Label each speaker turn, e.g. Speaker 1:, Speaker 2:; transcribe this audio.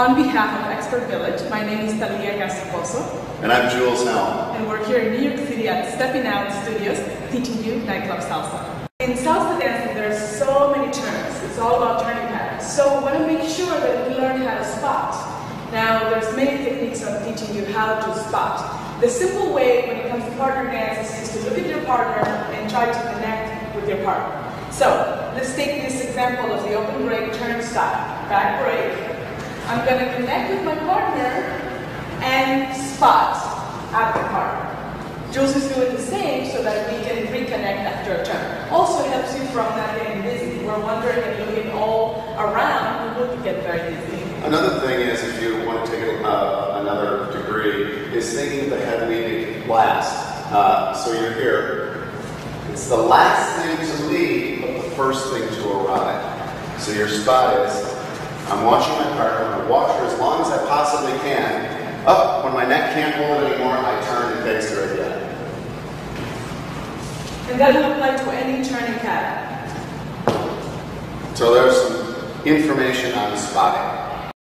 Speaker 1: On behalf of Expert Village, my name is Talia Gastaposo,
Speaker 2: And I'm Jules Helm.
Speaker 1: and we're here in New York City at Stepping Out Studios teaching you nightclub salsa. In salsa dancing, there's so many turns. It's all about turning patterns. So we want to make sure that we learn how to spot. Now, there's many techniques of teaching you how to spot. The simple way when it comes to partner dance is to look at your partner and try to connect with your partner. So let's take this example of the open break turn style. Back break. I'm going to connect with my partner and spot at the partner. Jules is doing the same so that we can reconnect after a turn. Also helps you from not getting dizzy. We're wondering and looking all around, we will get very dizzy.
Speaker 2: Another thing is, if you want to take uh, another degree, is thinking the head leading last. Uh, so you're here. It's the last thing to leave, but the first thing to arrive. So your spot is, I'm watching watch her as long as I possibly can. Up, when my neck can't hold it anymore, I turn and face her again.
Speaker 1: And that will apply to any turning cat.
Speaker 2: So there's some information on spotting.